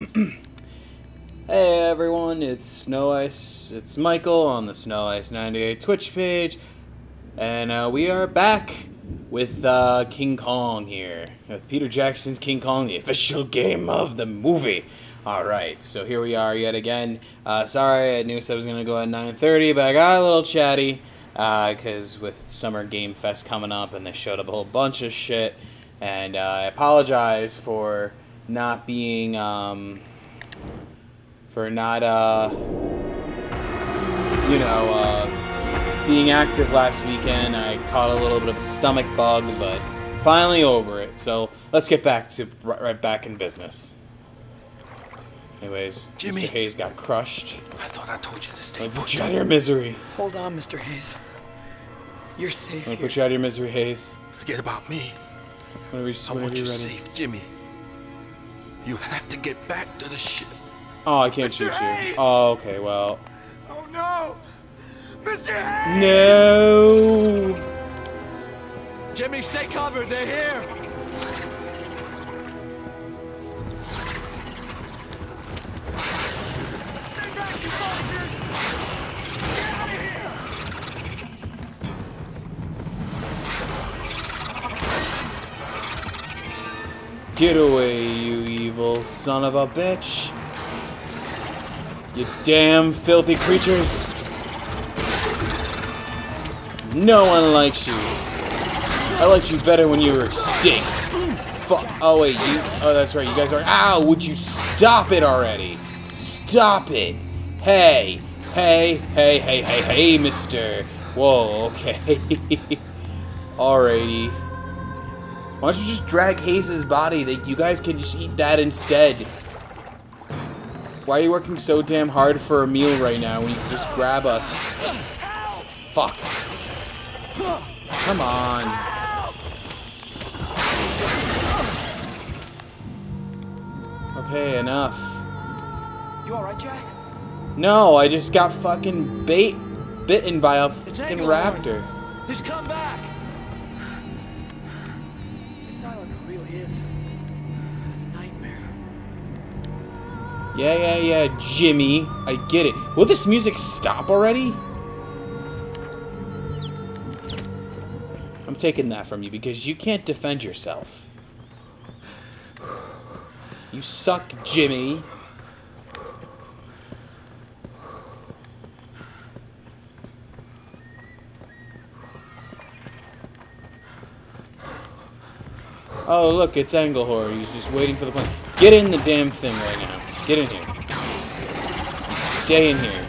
hey everyone, it's Snow Ice. It's Michael on the Snow Ice 98 Twitch page, and uh, we are back with uh, King Kong here, with Peter Jackson's King Kong, the official game of the movie. All right, so here we are yet again. Uh, sorry, I knew I was gonna go at 9:30, but I got a little chatty because with Summer Game Fest coming up, and they showed up a whole bunch of shit, and uh, I apologize for not being um, for not uh, you know uh, being active last weekend. I caught a little bit of a stomach bug, but finally over it. So let's get back to right, back in business. Anyways, Jimmy. Mr. Hayes got crushed. I thought I told you to stay Let me put you out of your misery. Hold on, Mr. Hayes. You're safe Let me here. put you out of your misery, Hayes. Forget about me. Whenever, you- I whenever want you you're ready. safe, Jimmy. You have to get back to the ship. Oh, I can't Mr. shoot Hayes! you. Oh, okay, well. Oh no! Mr. Hayes! No! Jimmy, stay covered. They're here. Stay back, you Get away, you evil son of a bitch! You damn filthy creatures! No one likes you. I liked you better when you were extinct. Fuck. Oh wait, you. Oh, that's right. You guys are. Ow! Would you stop it already? Stop it! Hey, hey, hey, hey, hey, hey, Mister. Whoa. Okay. Alrighty. Why don't you just drag Hayes' body? That you guys can just eat that instead. Why are you working so damn hard for a meal right now when you can just grab us? Fuck. Come on. Okay, enough. You alright, Jack? No, I just got fucking bait bitten by a fucking raptor. He's come back. Yeah, yeah, yeah, Jimmy. I get it. Will this music stop already? I'm taking that from you because you can't defend yourself. You suck, Jimmy. Oh, look, it's Englehorn. He's just waiting for the plane. Get in the damn thing right now. Get in here. Stay in here.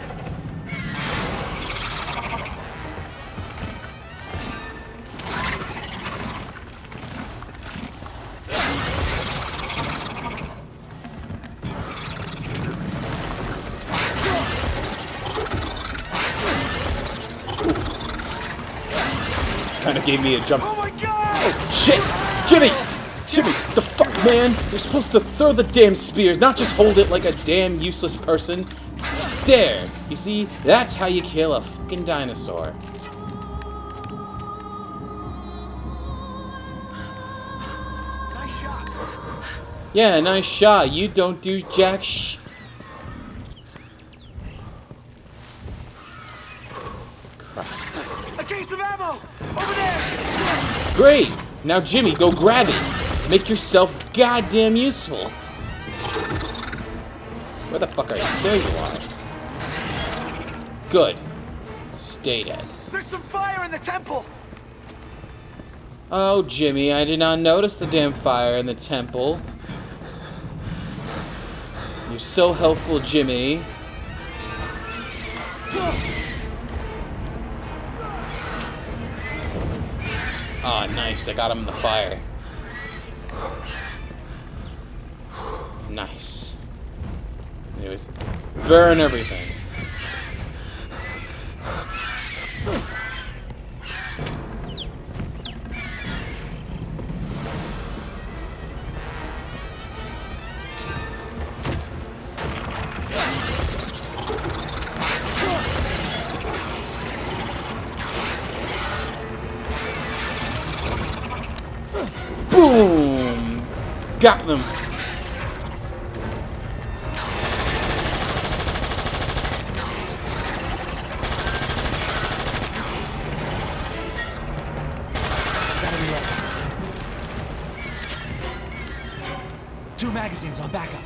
Kind of gave me a jump. Oh my god! Shit! Jimmy! Jimmy, the man? You're supposed to throw the damn spears, not just hold it like a damn useless person. There! You see, that's how you kill a fucking dinosaur. Nice shot. Yeah, nice shot. You don't do jack sh. Christ. A case of ammo. Over there. Great! Now, Jimmy, go grab it. Make yourself goddamn useful. Where the fuck are you? There you are. Good. Stay dead. There's some fire in the temple. Oh, Jimmy, I did not notice the damn fire in the temple. You're so helpful, Jimmy. Ah, nice. I got him in the fire. Nice. Anyways, burn everything. Got them. Two magazines on backup.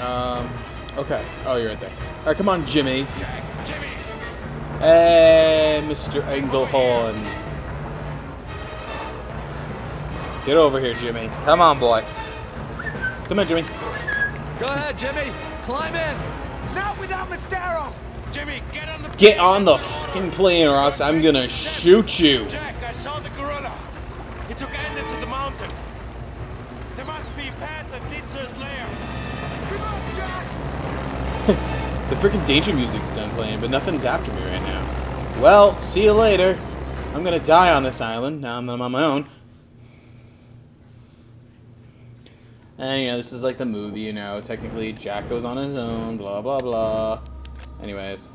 Um, okay. Oh, you're right there. All right, come on, Jimmy. Jack, Jimmy. Eh, hey, Mr. Englehorn. Get over here, Jimmy. Come on, boy. Come in, Jimmy. Go ahead, Jimmy. Climb in. Not without Mistero! Jimmy, get on the Get on the fucking plane or else I'm gonna shoot you. Jack, I saw the gorilla. He took Andy to the mountain. There must be a path that leads to his lair. Come on, Jack! The freaking danger music's done playing, but nothing's after me right now. Well, see you later. I'm gonna die on this island now that I'm on my own. And you know, this is like the movie, you know, technically Jack goes on his own, blah blah blah. Anyways.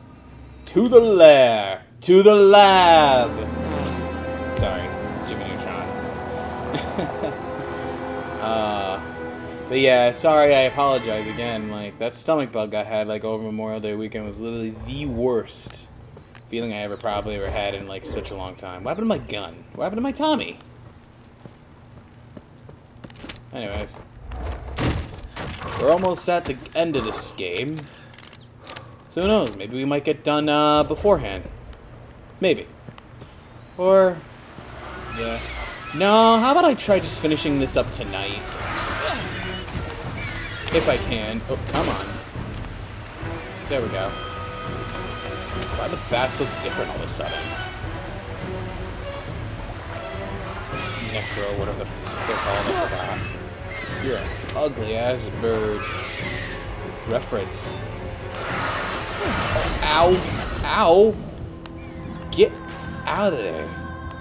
To the lair! To the lab! Sorry, Jimmy Neutron. uh but yeah, sorry, I apologize again. Like, that stomach bug I had, like, over Memorial Day weekend was literally the worst feeling I ever probably ever had in, like, such a long time. What happened to my gun? What happened to my Tommy? Anyways. We're almost at the end of this game. So who knows? Maybe we might get done uh, beforehand. Maybe. Or... Yeah. No, how about I try just finishing this up tonight? If I can. Oh, come on. There we go. Why the bats look different all of a sudden? Necro, whatever the fuck they're called. You're an ugly ass bird. Reference. Ow! Ow! Get out of there.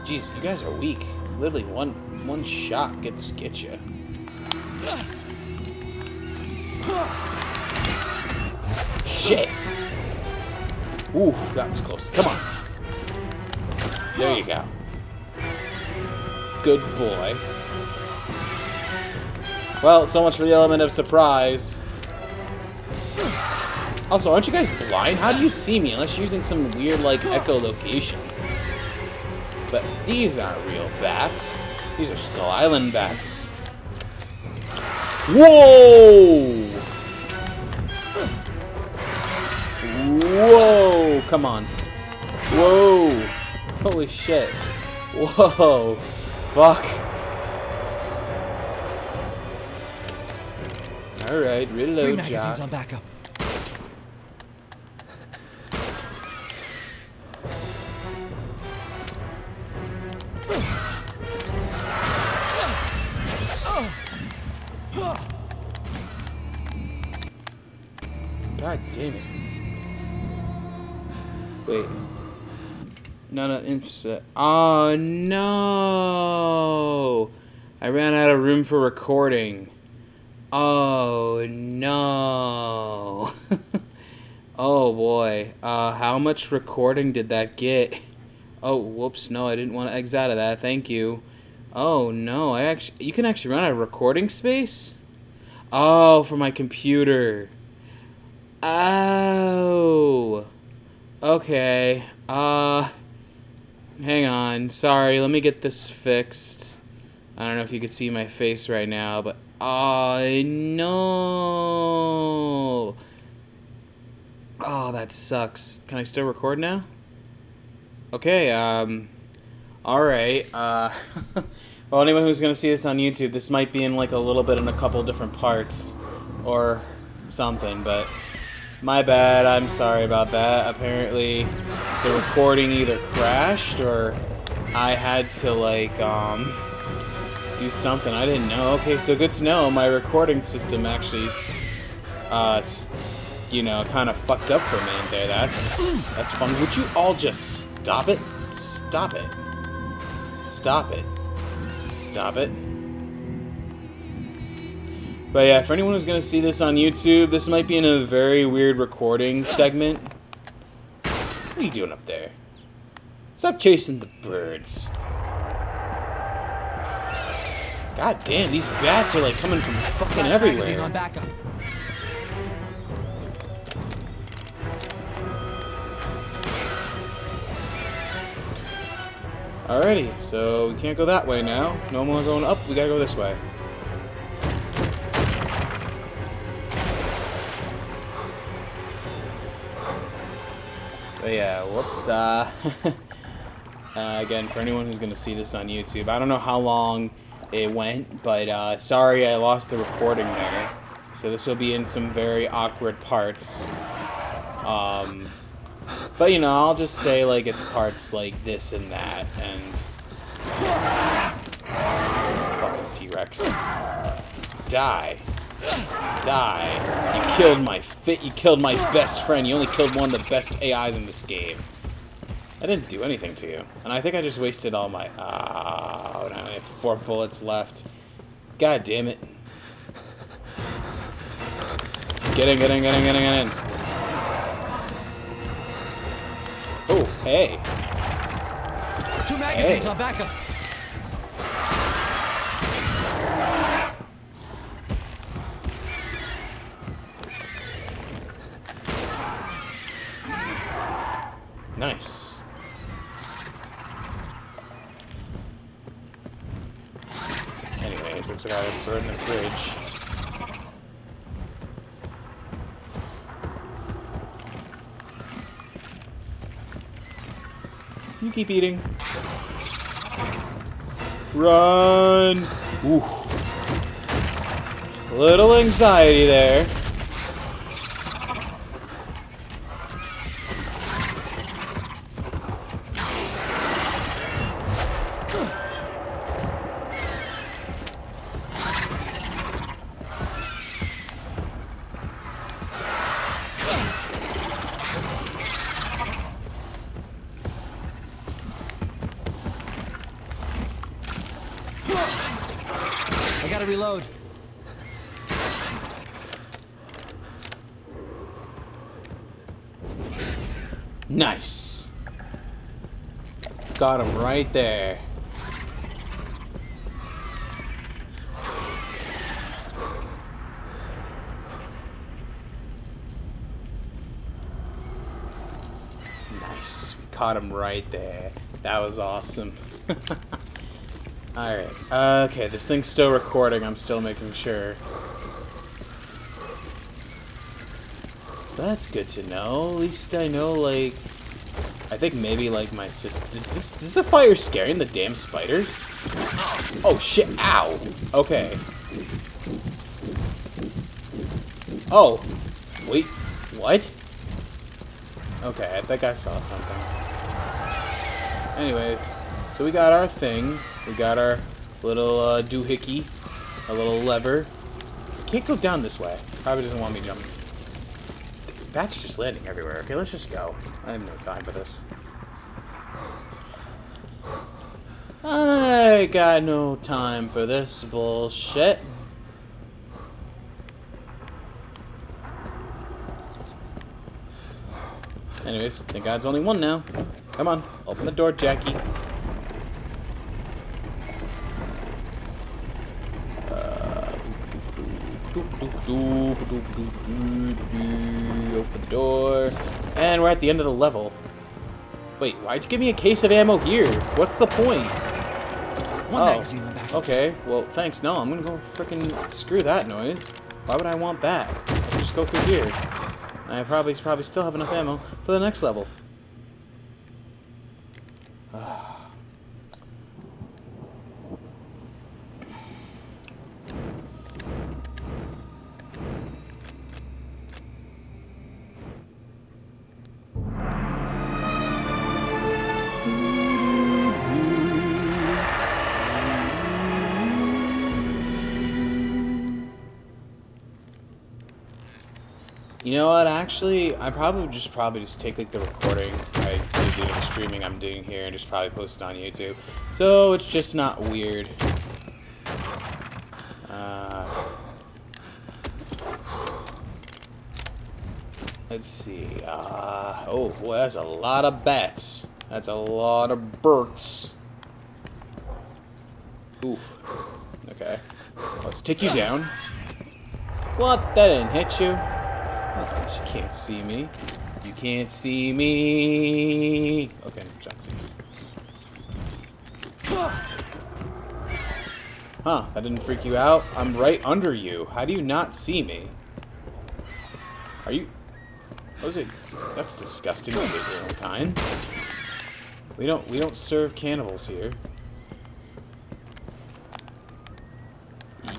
Jeez, you guys are weak. Literally one one shot gets get you. Shit. Oof, that was close. Come on. There you go. Good boy. Well, so much for the element of surprise. Also, aren't you guys blind? How do you see me unless you're using some weird, like, echolocation? But these aren't real bats. These are Skull Island bats. Whoa! Whoa! Come on. Whoa! Holy shit. Whoa! Fuck. Alright, reload, Three magazines Jock. on backup. God damn it. Wait. No, no, inf- Oh, no! I ran out of room for recording. Oh, no. oh, boy. Uh, how much recording did that get? Oh, whoops, no, I didn't want to exit out of that. Thank you. Oh, no, I actually... You can actually run out of recording space? Oh, for my computer. Oh. Okay. Uh. Hang on. Sorry. Let me get this fixed. I don't know if you could see my face right now, but oh no. Oh, that sucks. Can I still record now? Okay. Um. All right. Uh. well, anyone who's gonna see this on YouTube, this might be in like a little bit in a couple different parts, or something, but. My bad, I'm sorry about that. Apparently, the recording either crashed or I had to, like, um, do something. I didn't know. Okay, so good to know. My recording system actually, uh, you know, kind of fucked up for a minute there. That's, that's fun. Would you all just stop it? Stop it. Stop it. Stop it. But yeah, for anyone who's gonna see this on YouTube, this might be in a very weird recording segment. What are you doing up there? Stop chasing the birds. God damn, these bats are like coming from fucking Last magazine on everywhere. Alrighty, so we can't go that way now. No more going up, we gotta go this way. But yeah, whoops. Uh, uh, again, for anyone who's going to see this on YouTube, I don't know how long it went, but uh, sorry I lost the recording there. So this will be in some very awkward parts. Um, but you know, I'll just say like it's parts like this and that, and fucking T-Rex, die, die! You killed my fit. You killed my best friend. You only killed one of the best AIs in this game. I didn't do anything to you, and I think I just wasted all my. Ah, oh, I have four bullets left. God damn it! Get in, get in, get in, get in, get in. Oh, hey. Two magazines Hey. on backup. Nice. Anyways, burned the bridge. You keep eating. Run! Ooh. Little anxiety there. I gotta reload. Nice. Got him right there. Nice. We caught him right there. That was awesome. Alright. Okay, this thing's still recording. I'm still making sure. That's good to know. At least I know, like... I think maybe, like, my sister... Is, the fire scaring the damn spiders? Oh, shit. Ow. Okay. Oh. Wait. What? Okay, I think I saw something. Anyways, so we got our thing. We got our little uh, doohickey. A little lever. I Can't go down this way. Probably doesn't want me jumping. Bats just landing everywhere. Okay, let's just go. I have no time for this. I got no time for this bullshit. Anyways, thank God it's only one now. Come on, open the door, Jackie. Open the door. And we're at the end of the level. Wait, why'd you give me a case of ammo here? What's the point? Oh, magazine on backup. okay. Well, thanks. No, I'm gonna go freaking screw that noise. Why would I want that? I'll just go through here. I probably probably still have enough ammo for the next level. Ah. You know what? Actually, I probably just probably just take like the recording I did the streaming I'm doing here and just probably post it on YouTube, so it's just not weird. Uh, let's see. Uh, oh, boy, that's a lot of bats. That's a lot of birds. Oof. Okay. Let's take you down. What? That didn't hit you. Oh, you can't see me. You can't see me. Okay, Johnson. Huh, that didn't freak you out? I'm right under you. How do you not see me? Are you... Was it? That's disgusting. Kind. We don't, we don't serve cannibals here.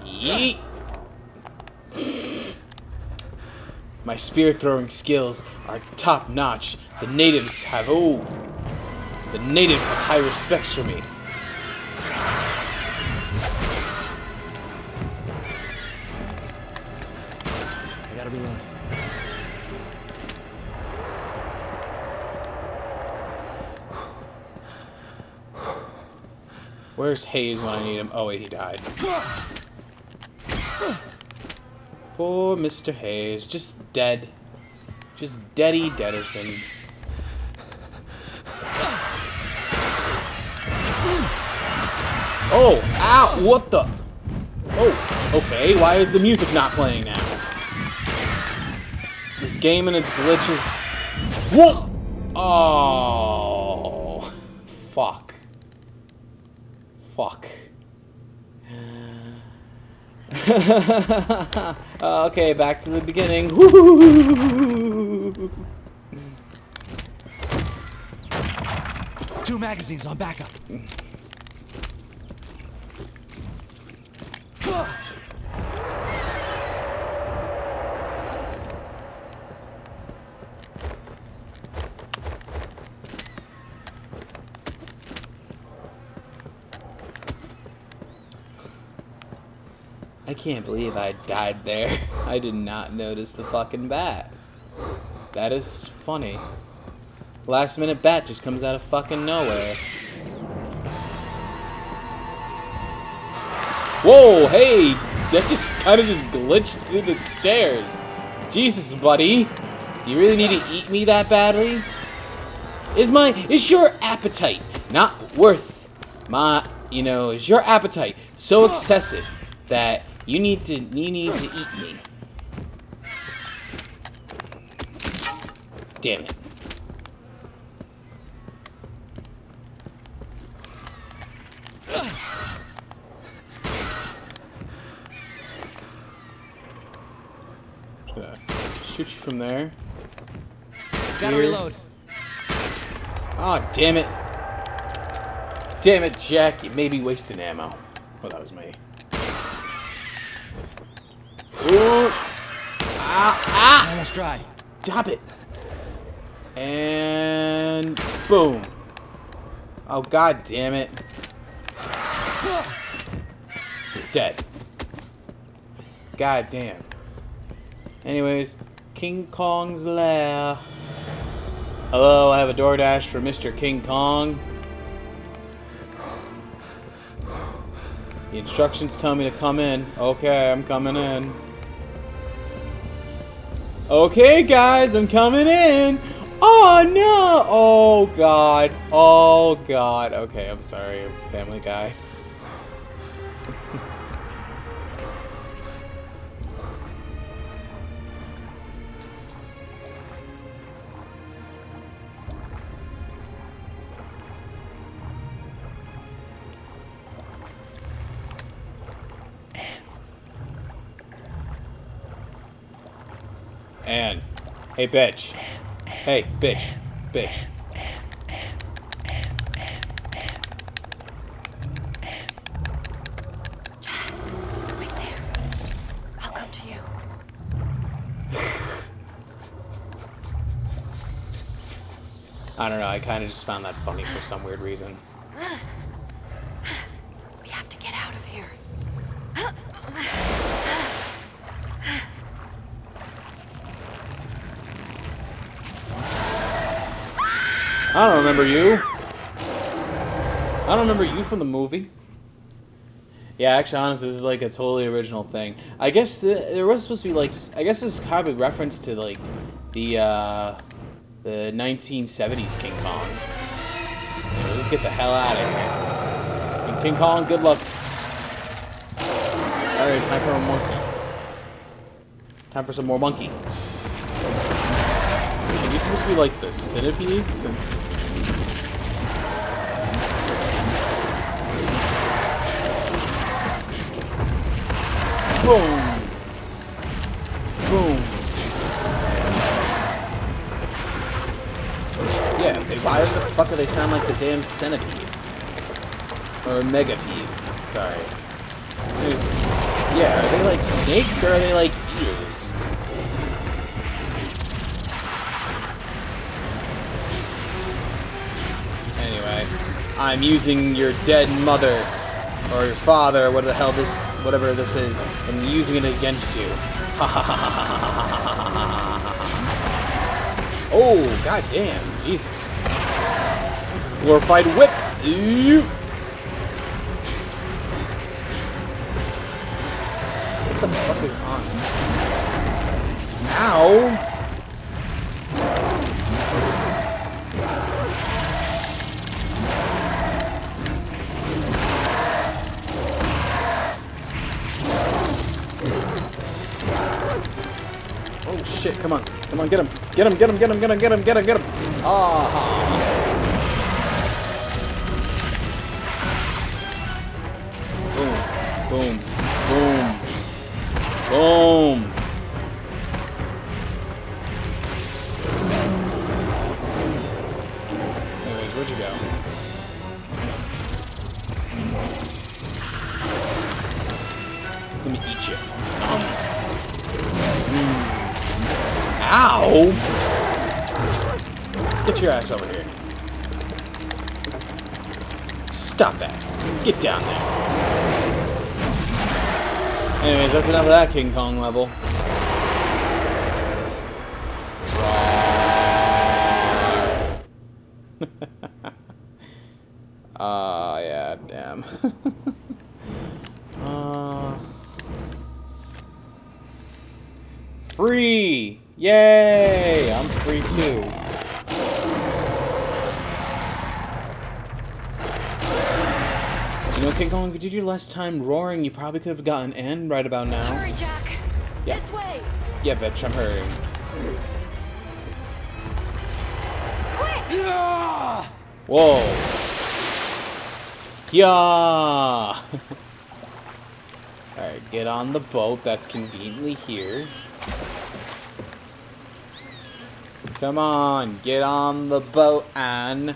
Yeet! My spear throwing skills are top notch. The natives have oh the natives have high respects for me. I gotta reload. Where's Hayes when I need him? Oh wait, he died. Poor Mr. Hayes, just dead. Just deady Deaderson. Oh, ow, what the? Oh, okay, why is the music not playing now? This game and its glitches. Whoa! Oh, fuck. Fuck. Uh, okay, back to the beginning. Two magazines on backup. can't believe I died there. I did not notice the fucking bat. That is funny. Last minute bat just comes out of fucking nowhere. Whoa, hey! That just kind of just glitched through the stairs. Jesus, buddy. Do you really need to eat me that badly? Is my, is your appetite not worth my, you know, is your appetite so excessive that you need to, you need to eat me? Damn it. Shoot you from there. Gotta Here. reload. Oh, damn it. Damn it, Jack. You may be wasting ammo. Well, that was me. Ooh. Ah, ah. Almost dry. Stop it. And boom. Oh, god damn it. Dead. God damn. Anyways, King Kong's lair. Hello, I have a DoorDash for Mr. King Kong. The instructions tell me to come in. Okay, I'm coming in. Okay, guys, I'm coming in. Oh, no. Oh, God. Oh, God. Okay, I'm sorry, Family Guy. Hey, bitch. Hey, bitch. Bitch. Right there. I'll come to you. I don't know, I kind of just found that funny for some weird reason. We have to get out of here. I don't remember you. I don't remember you from the movie. Yeah, actually, honestly, this is like a totally original thing. I guess the, there was supposed to be like, I guess this is kind of a reference to like the uh, the 1970s King Kong. Yeah, let's get the hell out of here. And King Kong, good luck. All right, time for a monkey. Time for some more monkey. Are you supposed to be like the centipede? Since Boom. Boom. Yeah, they, why the fuck do they sound like the damn centipedes? Or megapedes, sorry. Yeah, are they like snakes or are they like eels? Anyway, I'm using your dead mother or your father, what the hell this, whatever this is, and using it against you. oh, goddamn, Jesus. This is glorified whip. What the fuck is on? Ow! Shit, come on. Come on, get him. Get him, get him, get him, get him, get him, get him, get him. Ah. Boom, boom, boom, boom. Get down there. Anyways, that's enough of that King Kong level. Ah, uh, yeah, damn. uh, free! Yay! I'm free too. King Kong, if you did your last time roaring, you probably could have gotten Ann right about now. Hurry, Jack. Yeah. This way. Yeah, bitch, I'm hurrying. Quick. Yeah! Whoa. Yeah. Alright, get on the boat. That's conveniently here. Come on, get on the boat, Ann.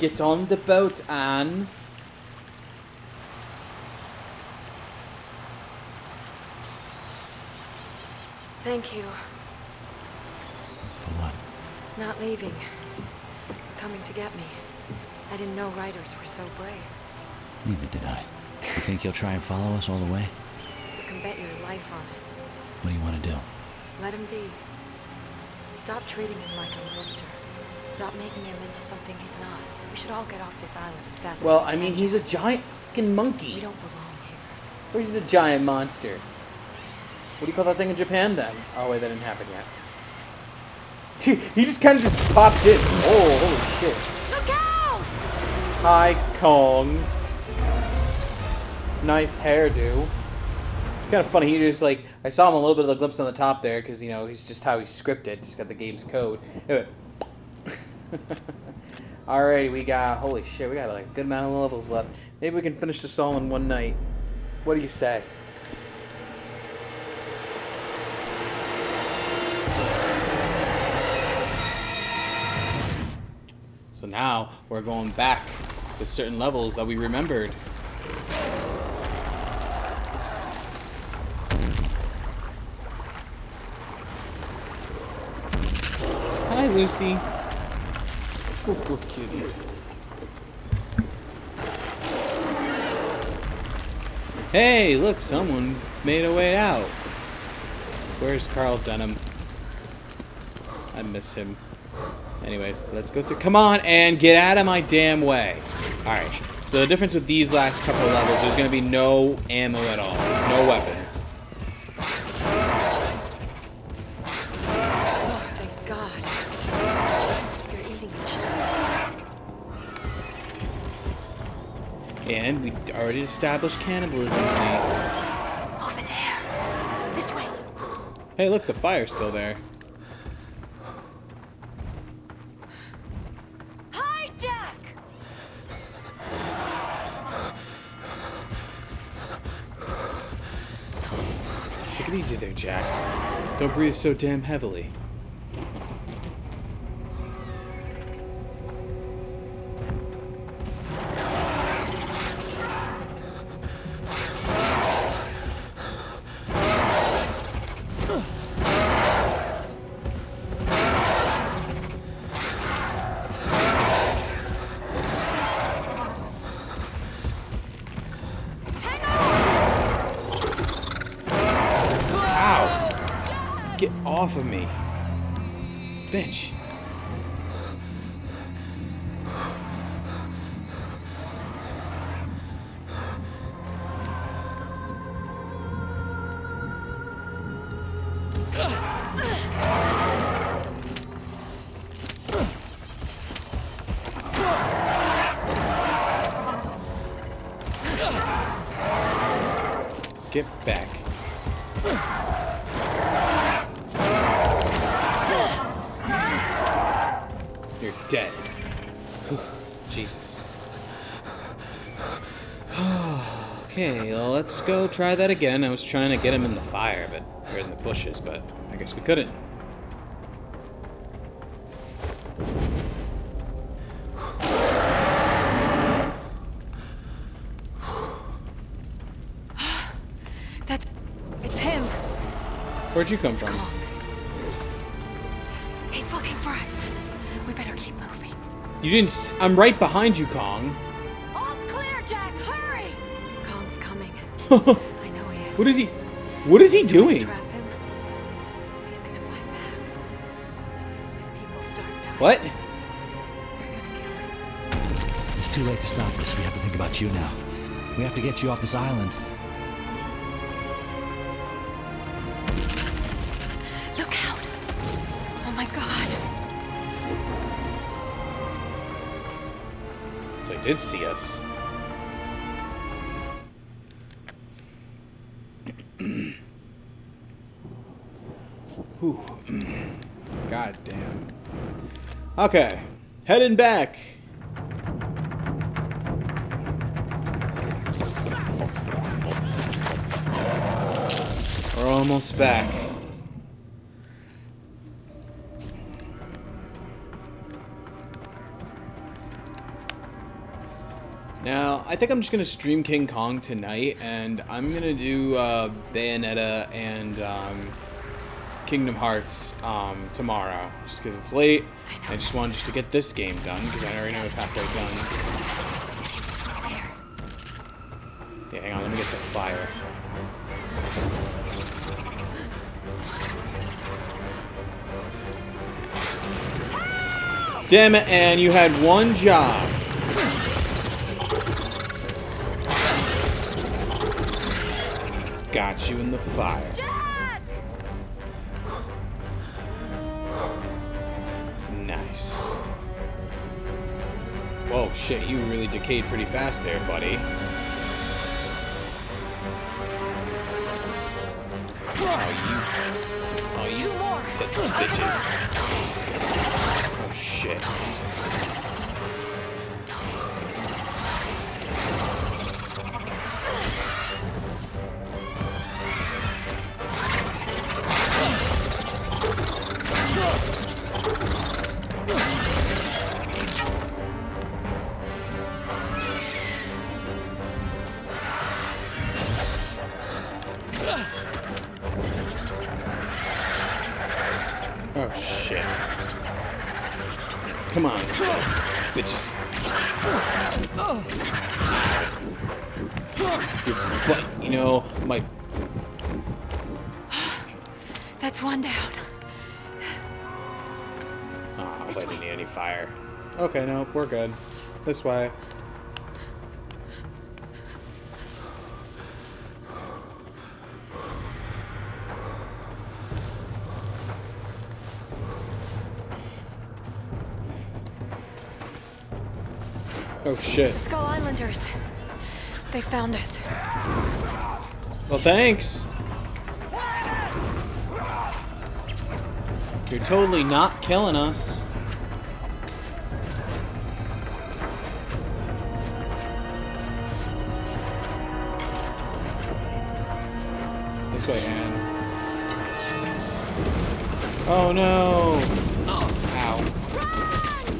Get on the boat, Ann. Thank you. For what? Not leaving. Coming to get me. I didn't know writers were so brave. Neither did I. You think you'll try and follow us all the way? You can bet your life on it. What do you want to do? Let him be. Stop treating him like a monster. Stop making him into something he's not. We should all get off this island as fast Well, as we I mean, he's a giant fucking monkey. We don't belong here. Or he's a giant monster. What do you call that thing in Japan then? Oh wait, that didn't happen yet. he just kind of just popped in. Oh, holy shit. Look out! Hi, Kong. Nice hairdo. It's kind of funny. He just like I saw him a little bit of the glimpse on the top there because you know he's just how he's scripted. Just got the game's code. Anyway. Alrighty, we got holy shit. We got like a good amount of levels left. Maybe we can finish this all in one night. What do you say? So now we're going back to certain levels that we remembered. Hi, Lucy. Hey, look, someone made a way out. Where's Carl Denham? I miss him. Anyways, let's go through. Come on and get out of my damn way. Alright, so the difference with these last couple levels, there's going to be no ammo at all. No weapons. already established cannibalism, honey. Over there. This way. Hey, look, the fire's still there. Hi, Jack. Take it easy there, Jack. Don't breathe so damn heavily. Let's go try that again. I was trying to get him in the fire, but or in the bushes, but I guess we couldn't. That's... It's him. Where'd you come from? Kong. He's looking for us. We better keep moving. You didn't. S- I'm right behind you, Kong. I know he is. is he? What is he doing? Trap him. He's gonna fight back. If people start dying, What? they're gonna kill him. It's too late to stop this. We have to think about you now. We have to get you off this island. Look out! Oh my god. So he did see us. Okay. Heading back. We're almost back. Now, I think I'm just gonna stream King Kong tonight, and I'm gonna do uh, Bayonetta and um, Kingdom Hearts um, tomorrow, just because it's late. I just wanted just to get this game done, because I already know it's halfway done. Yeah, hang on, let me get the fire. Damn it, Ann, you had one job. Got you in the fire. Shit, you really decayed pretty fast there, buddy. Oh, you. Oh, you. Bitches. Oh, shit. I didn't need any fire. Okay, no, we're good. This way. Oh shit. Skull Islanders. They found us. Well, thanks. You're totally not killing us. Oh no! Oh. Ow. Run,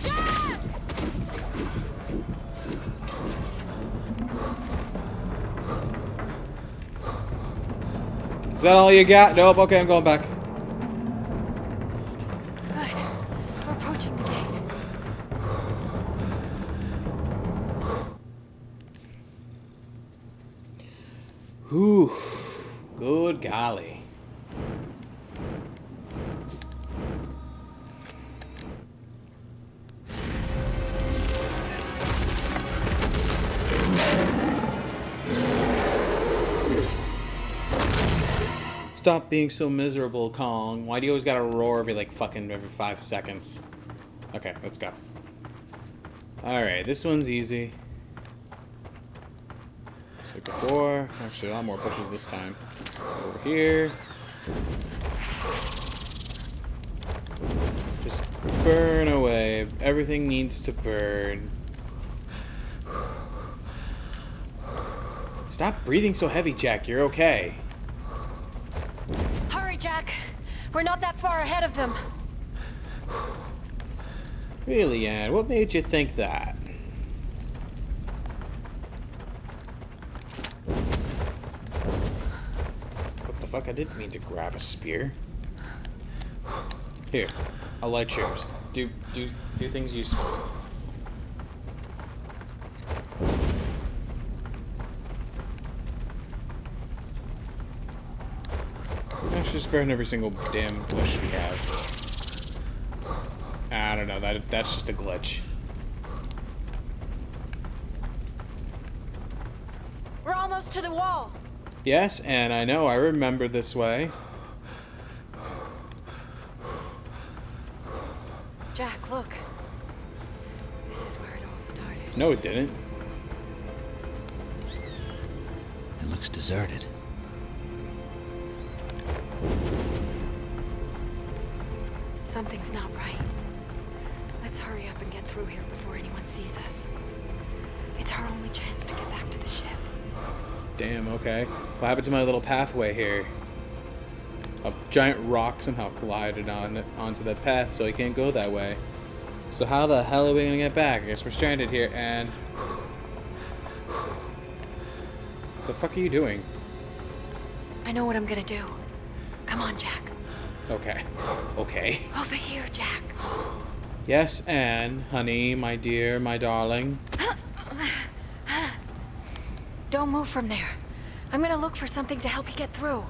Is that all you got? Nope, okay, I'm going back. Being so miserable, Kong. Why do you always gotta roar every like fucking every five seconds? Okay, let's go. Alright, this one's easy. Just like before. Actually, a lot more bushes this time. So over here. Just burn away. Everything needs to burn. Stop breathing so heavy, Jack. You're okay. Hurry, Jack. We're not that far ahead of them. Really, Ann? What made you think that? What the fuck? I didn't mean to grab a spear. Here, I'll light yours. Do do do things useful. Let's just burn every single damn bush we have. I don't know. That that's just a glitch. We're almost to the wall. Yes, and I know I remember this way. Jack, look. This is where it all started. No, it didn't. It looks deserted. Okay. What happened to my little pathway here? A giant rock somehow collided on onto the path, so I can't go that way. So how the hell are we gonna get back? I guess we're stranded here, and... What the fuck are you doing? I know what I'm gonna do. Come on, Jack. Okay. Okay. Over here, Jack. Yes, Ann, honey, my dear, my darling. Don't move from there. I'm gonna look for something to help you get through.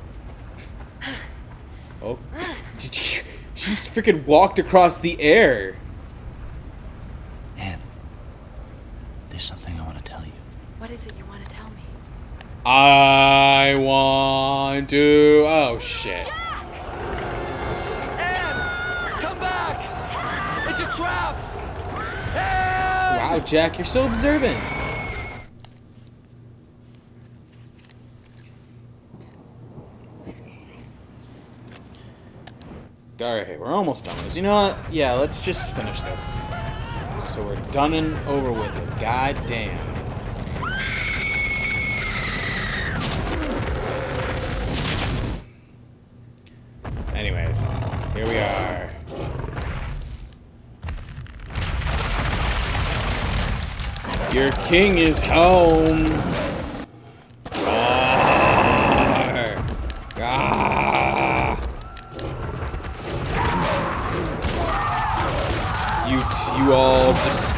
Oh. she just freaking walked across the air. Ann, there's something I want to tell you. What is it you want to tell me? I want to. Oh shit! Ann! Come back! It's a trap! Ann! Wow, Jack, you're so observant. Alright, we're almost done with this. You know what? Yeah, let's just finish this. So we're done and over with it. God damn. Anyways, here we are. Your king is home.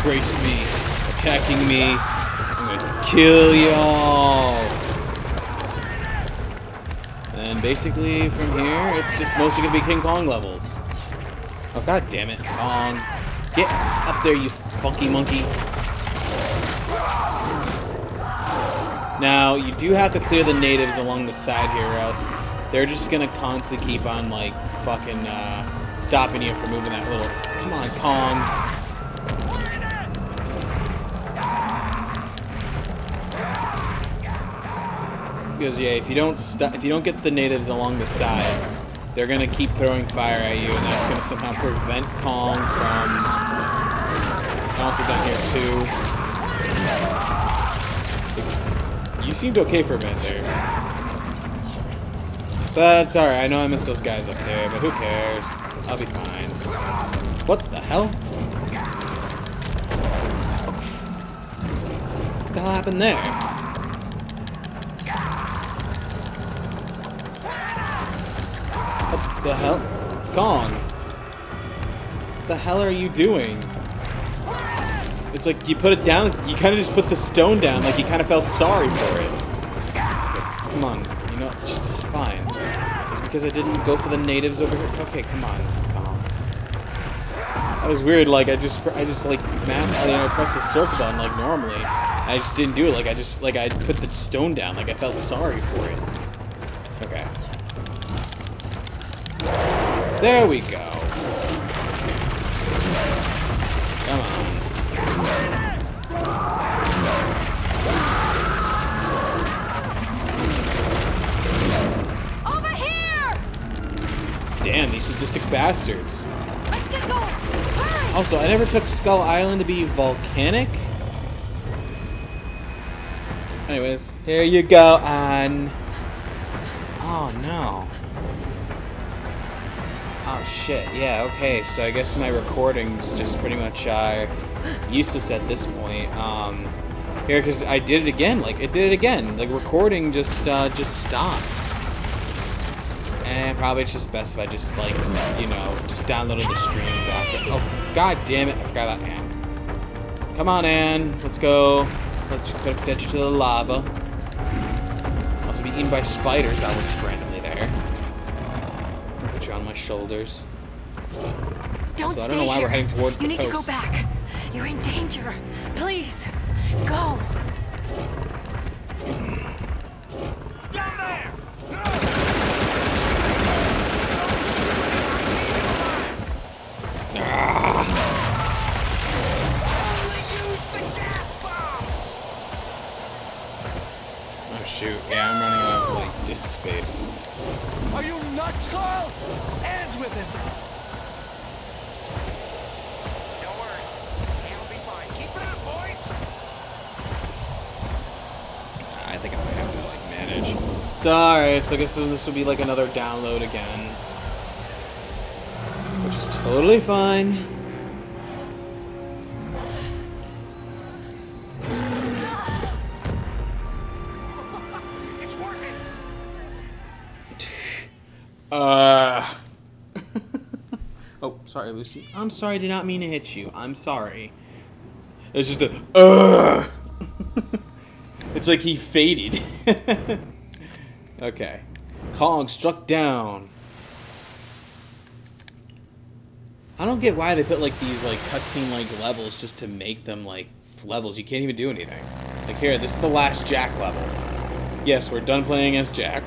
Disgrace me, attacking me. I'm gonna kill you all. And basically, from here, it's just mostly gonna be King Kong levels. Oh god damn it, Kong! Get up there, you funky monkey! Now, you do have to clear the natives along the side here, or else they're just gonna constantly keep on, like, fucking, uh, stopping you from moving that little... Come on, Kong. Because, yeah, if you don't if you don't get the natives along the sides, they're gonna keep throwing fire at you, and that's gonna somehow prevent Kong from... Also down here, too. You seemed okay for a minute there. That's alright. I know I missed those guys up there, but who cares? I'll be fine. What the hell? What the hell happened there? The hell? What the hell are you doing? It's like you put it down, you kind of just put the stone down, like you kind of felt sorry for it. Come on, you know, just fine. It's because I didn't go for the natives over here. Okay, come on. That was weird. Like I just, I just like, man, you know, I pressed the circle button like normally. I just didn't do it. Like I just, like I put the stone down. Like I felt sorry for it. Okay. There we go. Come on. Over here! Damn, these sadistic bastards. Let's get going. Hurry! Also, I never took Skull Island to be volcanic. Anyways, here you go, and oh no. Oh shit, yeah, okay, so I guess my recording's just pretty much uh, useless at this point. Um, here, because I did it again, like, it did it again. Like, recording just, uh, just stopped. And probably it's just best if I just, like, you know, just downloaded the streams after. Oh, god damn it, I forgot about Ann. Come on, Ann, let's go. Let's go fetch you to the lava. Also be eaten by spiders that were just Put you on my shoulders. Don't So I stay don't know why here. we're heading towards You the need to go back. You're in danger. Please, go. Down there! Oh shoot, yeah, I'm running out of like disk space. Are you nuts, Carl? Hands with him. Don't worry. He'll be fine. Keep it up, boys! I think I might have to like manage. So alright, so I guess this will be like another download again. Which is totally fine. It's working! Uh. oh, sorry, Lucy. I'm sorry. I did not mean to hit you. I'm sorry. It's just a. Uh. it's like he faded. Okay. Kong struck down. I don't get why they put like these like cutscene like levels just to make them like levels. You can't even do anything. Like here, this is the last Jack level. Yes, we're done playing as Jack.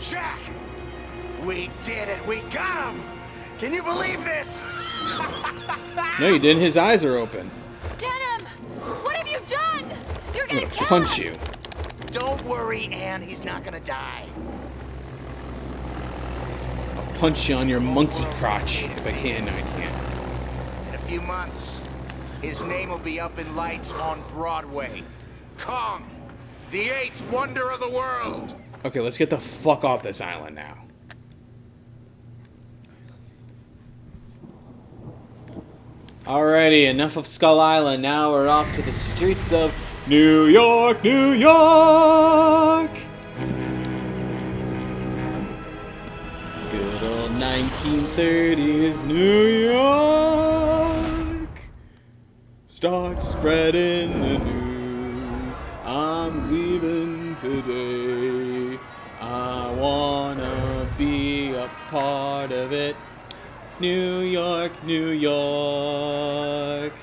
Jack! We did it! We got him! Can you believe this? No, you didn't. His eyes are open. Denham, what have you done? You're I'm gonna gonna kill punch him. you. Don't worry, Ann. He's not gonna die. I'll punch you on your monkey crotch. If I can, I can't. In a few months, his name will be up in lights on Broadway. Kong, the eighth wonder of the world. Okay, let's get the fuck off this island now. Alrighty, enough of Skull Island. Now we're off to the streets of New York, New York! Good old 1930s New York! Start spreading the news. I'm leaving today. I wanna be a part of it. New York, New York.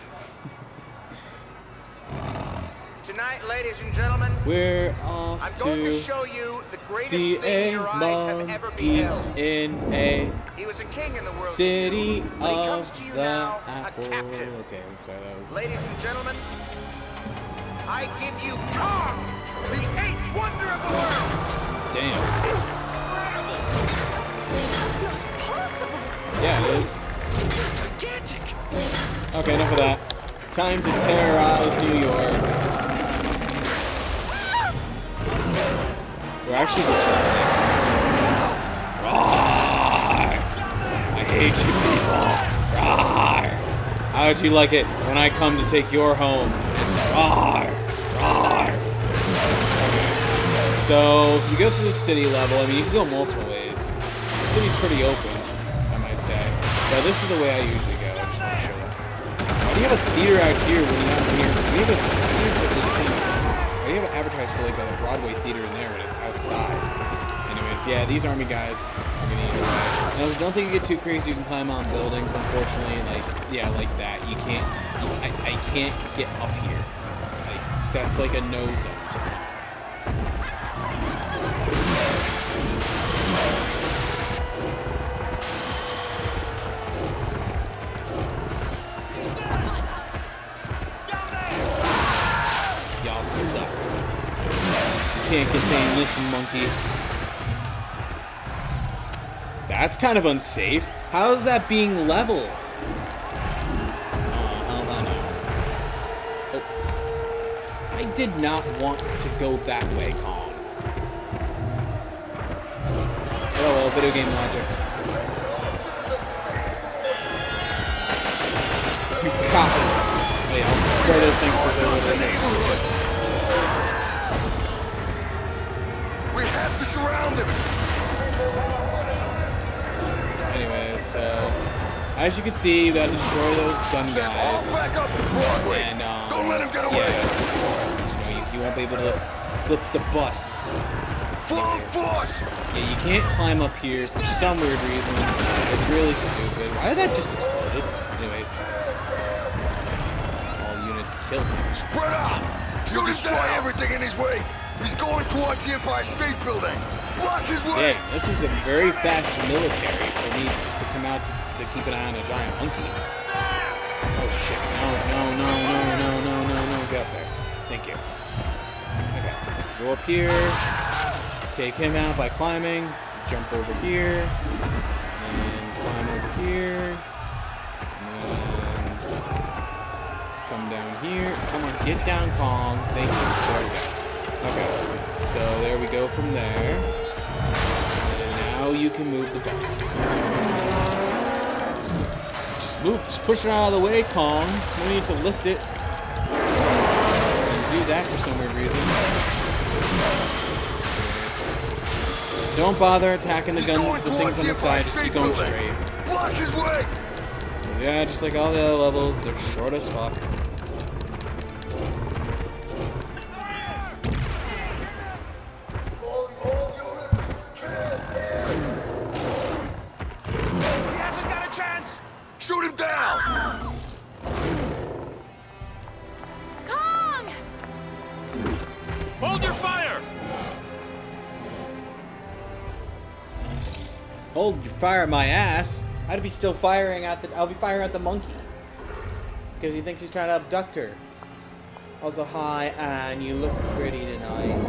Tonight, ladies and gentlemen, We're off I'm going to to show you the greatest see thing a your eyes have ever beheld. in a He was a king in the world. city he knew, but he comes of to you the now, apple. a captive. Okay, I'm sorry, that was. Ladies and gentlemen, I give you Kong, the eighth wonder of the world. Damn. Possible. Yeah, it is. Gigantic. Okay, enough of that. Time to terrorize New York. We're actually returning. I hate you people. How would you like it when I come to take your home? Rawr. Okay. So, if you go through the city level, I mean, you can go multiple ways. The city's pretty open, I might say. But this is the way I usually go. I just want to show you. Why do you have a theater out here when you have, you have, a, theater why do you have it advertised for like a Broadway theater in there when it's outside? Anyways, yeah, these army guys are gonna eat away. Now, don't think you get too crazy. You can climb on buildings, unfortunately. Like, yeah, like that. You can't. You, I, I can't get up here. Like, that's like a no zone. Can't contain this monkey. That's kind of unsafe. How is that being leveled? Oh, I. Oh. I did not want to go that way, Kong. Oh well, video game logic. You coppers. Yeah, I'll destroy those things so as you can see, you gotta destroy those gun guys. back up to Broadway. And um, Don't let him get away. Yeah, just, you, know, you, you won't be able to flip the bus. Full force. Yeah, you can't climb up here for some weird reason. It's really stupid. Why did that just exploded? Anyways, all units kill him. Spread out. Shoot destroy everything in his way. He's going towards the Empire State Building. Dang, this is a very fast military for me just to come out to, to keep an eye on a giant monkey. Oh shit! No, no, no, no, no, no, no, no! Get up there. Thank you. Okay, so go up here. Take him out by climbing. Jump over here. And climb over here. And come down here. Come on, get down, Kong. Thank you. There we go. Okay, so there we go from there. Now you can move the bus. Just, just move, just push it out of the way, Kong. No need to lift it. And do that for some weird reason. Don't bother attacking the gun, the things on the the side. Just keep going straight. Block his way. Yeah, just like all the other levels, they're short as fuck. Fire my ass. I'd be still firing at the. I'll be firing at the monkey. Because he thinks he's trying to abduct her. Also, hi, Ann. You look pretty tonight.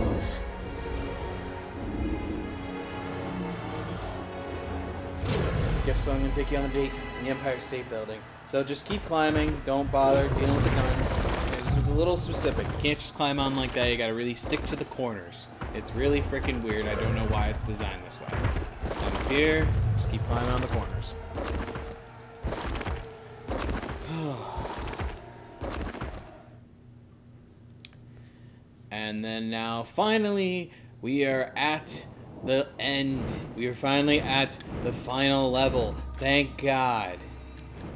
Guess so. I'm gonna take you on the date in the Empire State Building. So just keep climbing. Don't bother dealing with the guns. This was a little specific. You can't just climb on like that. You gotta really stick to the corners. It's really freaking weird. I don't know why it's designed this way. So climb up here. Just keep climbing on the corners. And then now, finally, we are at the end. We are finally at the final level. Thank God.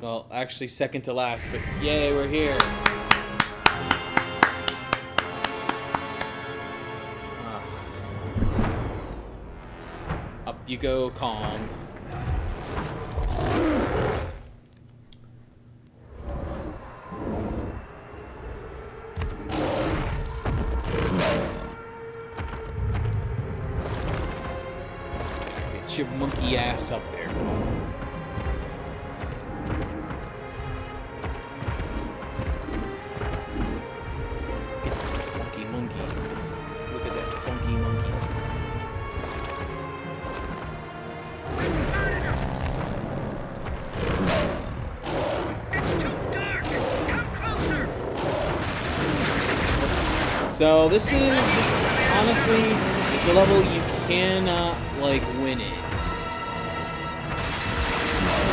Well, actually, second to last, but yay, we're here. Ah. Up you go, Kong. So this is just honestly, it's a level you cannot like win in.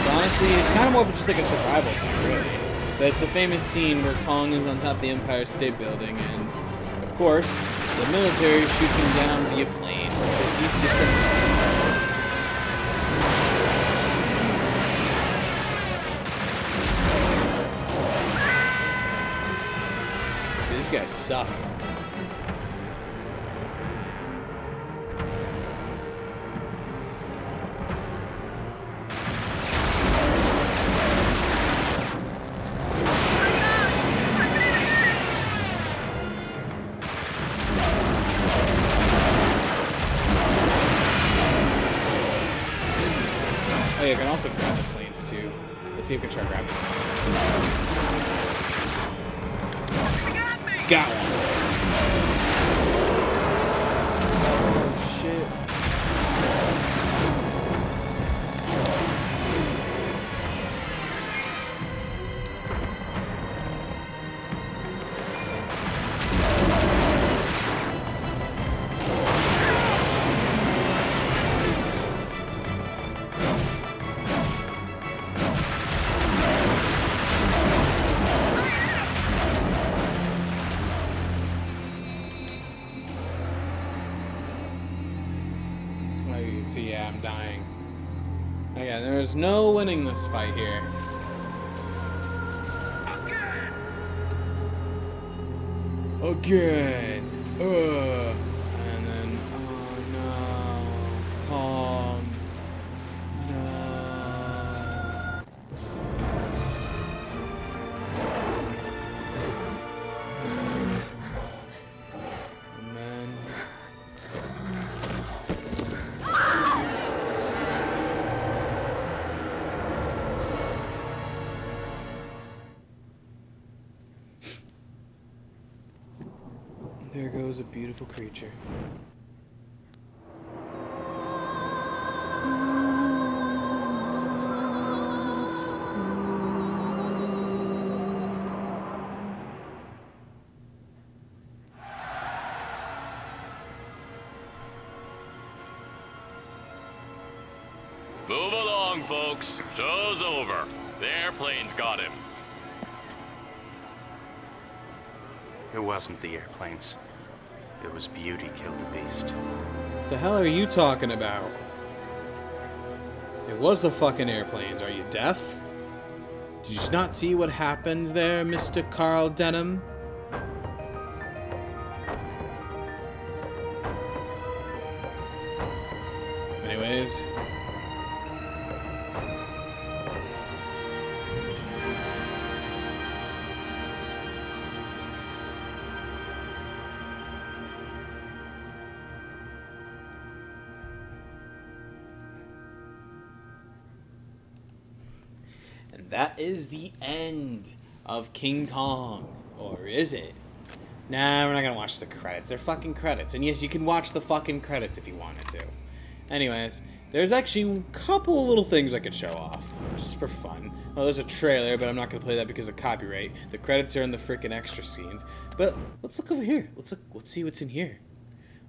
So honestly, it's kind of more of just like a survival thing, really. But it's a famous scene where Kong is on top of the Empire State Building, and of course, the military shoots him down via planes because he's just a. These guys suck. There's no winning this fight here. Again. Ugh. Beautiful creature. Move along, folks. Show's over. The airplane's got him. It wasn't the airplanes. Was Beauty killed the beast. The hell are you talking about? It was the fucking airplanes. Are you deaf? Did you not see what happened there, Mr. Carl Denham? Anyways. That is the end of King Kong. Or is it? Nah, we're not gonna watch the credits. They're fucking credits. And yes, you can watch the fucking credits if you wanted to. Anyways, there's actually a couple of little things I could show off. Just for fun. Well, there's a trailer, but I'm not gonna play that because of copyright. The credits are in the freaking extra scenes. But let's look over here. Let's look let's see what's in here.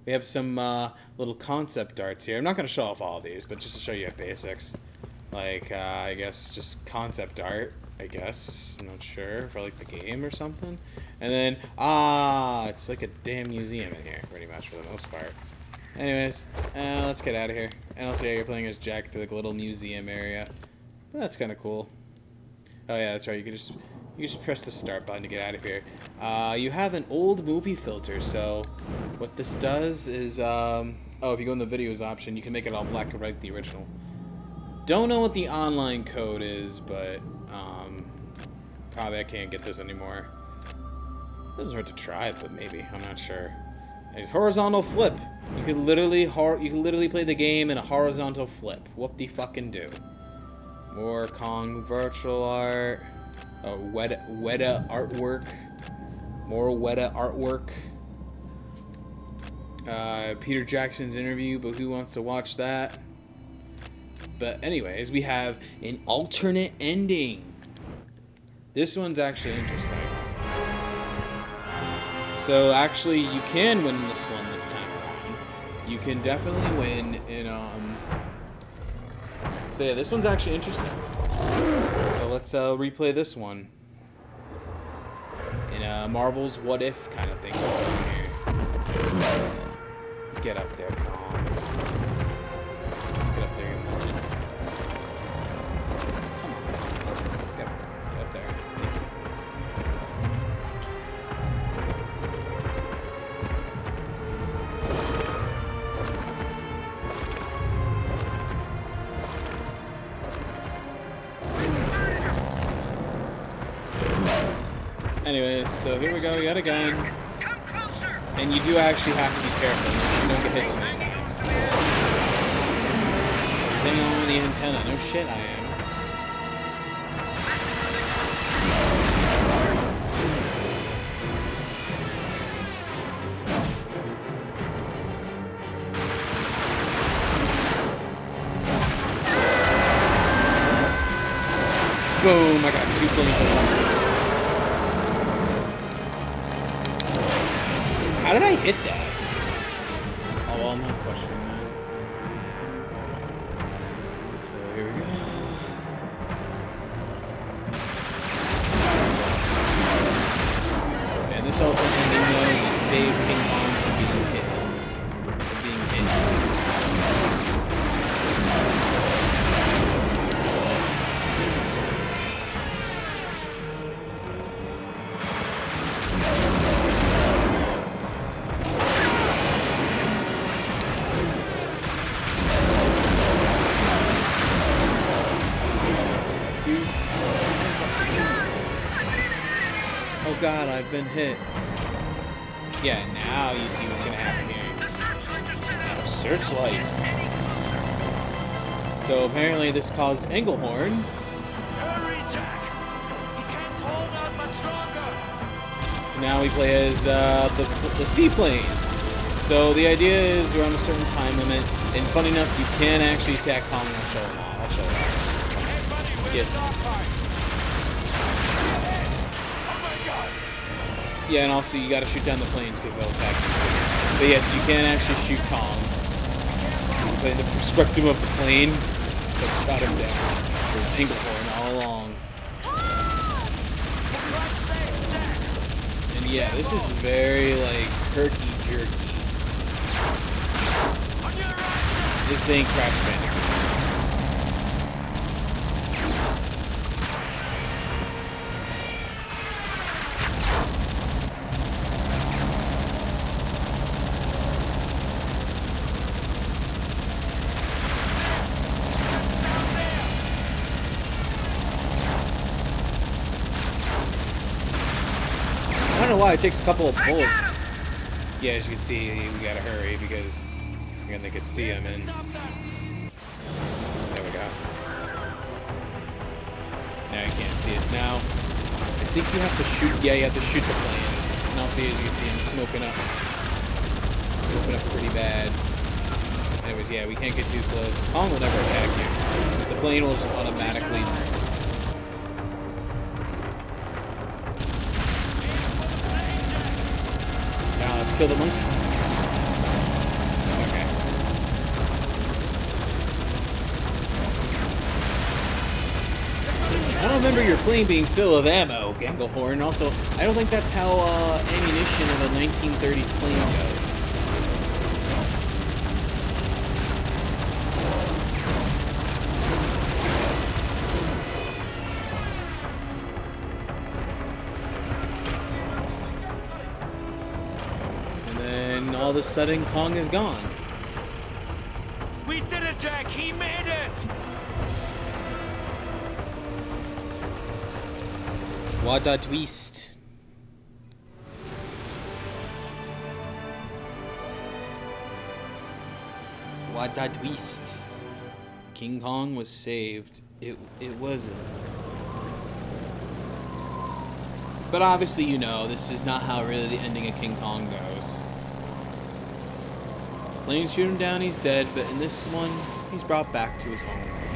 We have some uh, little concept arts here. I'm not gonna show off all these, but just to show you basics like uh, I guess just concept art. I guess I'm not sure for like the game or something. And then ah, it's like a damn museum in here, pretty much for the most part. Anyways, uh, let's get out of here. And see how you're playing as Jack through the little museum area. That's kind of cool. Oh yeah, that's right. You can just you just press the start button to get out of here. Uh, you have an old movie filter, so what this does is um, oh, if you go in the videos option, you can make it all black and white, the original. Don't know what the online code is, but um, probably I can't get this anymore. Doesn't hurt to try but maybe I'm not sure. It's horizontal flip. You could literally hor you can literally play the game in a horizontal flip. Whoop de fucking do. More Kong virtual art. Oh, Weta Weta artwork. More Weta artwork. Uh, Peter Jackson's interview, but who wants to watch that? But anyways, we have an alternate ending. This one's actually interesting. So actually, you can win this one this time around. You can definitely win in um. So yeah, this one's actually interesting. So let's uh, replay this one. In a Marvel's What If kind of thing. Get up there. We go. We got a gun. And you do actually have to be careful. You don't get hit too many times. Hang on the antenna. No shit, I am. Boom! I got two planes god, I've been hit. Yeah, now you see what's gonna happen here. Searchlights. So apparently this caused Englehorn. Hurry, Jack! He can't hold out much longer! So now we play as uh, the, the seaplane. So the idea is we're on a certain time limit, and funny enough, you can actually attack Kong. I'll show all. I'll show Yes. our fight? Oh my god! Yeah, and also you gotta shoot down the planes because they'll attack you. But yes, you can actually shoot Kong. But in the perspective of the plane that shot him down, there's Englehorn all along. And yeah, this is very like herky jerky. This ain't Crash Bandicoot. It takes a couple of bullets. Yeah, as you can see, we gotta hurry because again they could see him and there we go. Now you can't see us now. I think you have to shoot. Yeah, you have to shoot the planes. And also, as you can see, him smoking up, smoking up pretty bad. Anyways, yeah, we can't get too close. Kong will never attack you. The plane will just automatically kill the monkey. I don't remember your plane being filled with ammo, Ganglehorn. Also, I don't think that's how uh, ammunition of a 1930s plane goes. Sudden, Kong is gone. We did it, Jack! He made it! What a twist. What a twist. King Kong was saved. It it wasn't. But obviously, you know, this is not how really the ending of King Kong goes. Planes shoot him down, he's dead, but in this one, he's brought back to his home.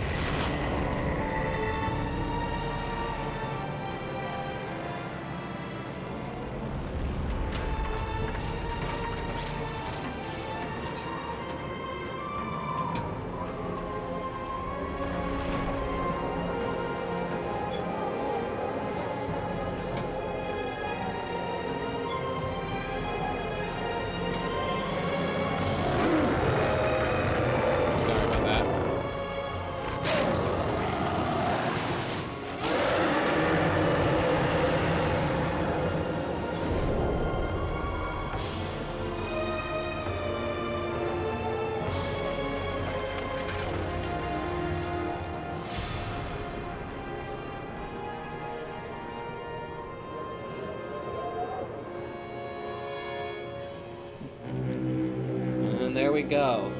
And there we go.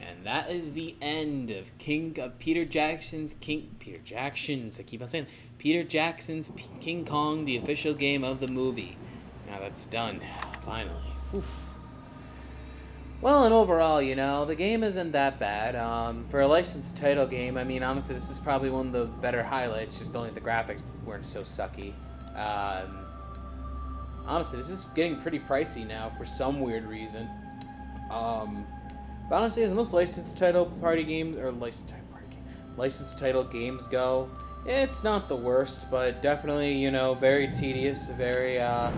And that is the end of King of Peter Jackson's King Peter Jackson's I keep on saying Peter Jackson's P- King Kong, the official game of the movie. Now that's done, finally. Oof. Well, and overall, you know, the game isn't that bad. Um, for a licensed title game, I mean, honestly, this is probably one of the better highlights. Just only the graphics weren't so sucky. Um, honestly, this is getting pretty pricey now for some weird reason. Um, but honestly, as most licensed title party games or licensed title party game, licensed title games go, it's not the worst, but definitely you know very tedious, very uh,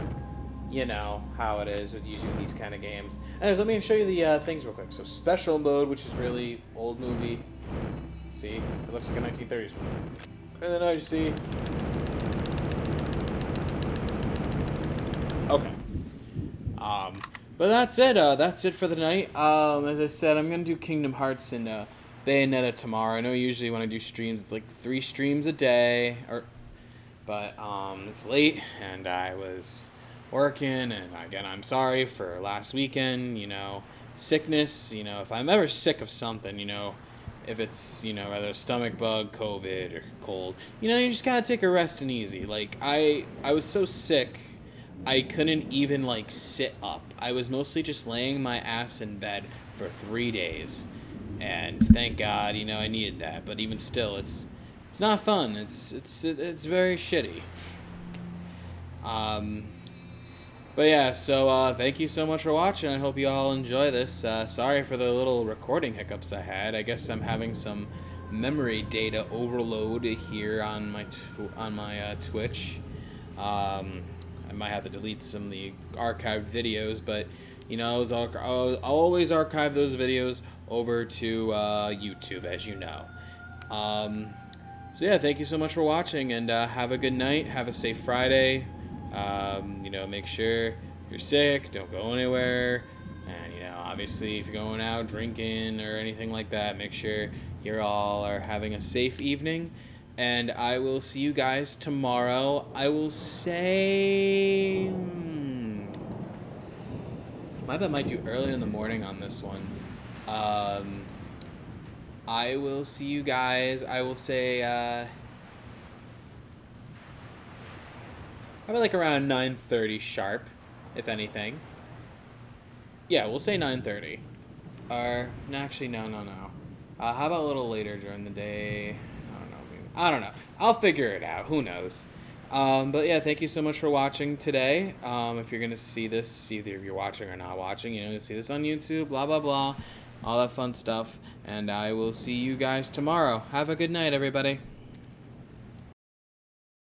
you know how it is with usually these kind of games. Anyways, let me show you the uh, things real quick. So special mode, which is really old movie. See, it looks like a 1930s movie. And then I see. Okay. Um, but that's it. Uh, that's it for the night. Um, as I said, I'm gonna do Kingdom Hearts and uh, Bayonetta tomorrow. I know usually when I do streams, it's like three streams a day, or, but um, it's late and I was working, and again, I'm sorry for last weekend. You know, sickness. You know, if I'm ever sick of something, you know, if it's you know whether stomach bug, COVID, or cold, you know, you just gotta take a rest and easy. Like I, I was so sick. I couldn't even like sit up. I was mostly just laying my ass in bed for three days, and thank God, you know, I needed that. But even still, it's it's not fun. It's it's it's very shitty. Um, but yeah, so uh, thank you so much for watching. I hope you all enjoy this. Uh, sorry for the little recording hiccups I had. I guess I'm having some memory data overload here on my on my uh, Twitch. Um, I might have to delete some of the archived videos, but you know, I was, I'll I'll always archive those videos over to uh, YouTube, as you know. Um, so yeah, thank you so much for watching, and uh, have a good night. Have a safe Friday. Um, you know, make sure you're sick. Don't go anywhere. And you know, obviously, if you're going out drinking or anything like that, make sure you all are having a safe evening. And I will see you guys tomorrow. I will say. Hmm, I bet might do early in the morning on this one. Um, I will see you guys. I will say. Uh, Probably like around 9.30 sharp, if anything. Yeah, we'll say 9.30. Or, no, actually, no, no, no. Uh, how about a little later during the day? I don't know. Maybe, I don't know. I'll figure it out. Who knows? Um, but yeah, thank you so much for watching today. Um, if you're going to see this, either if you're watching or not watching, you know, you'll see this on YouTube, blah, blah, blah. All that fun stuff. And I will see you guys tomorrow. Have a good night, everybody.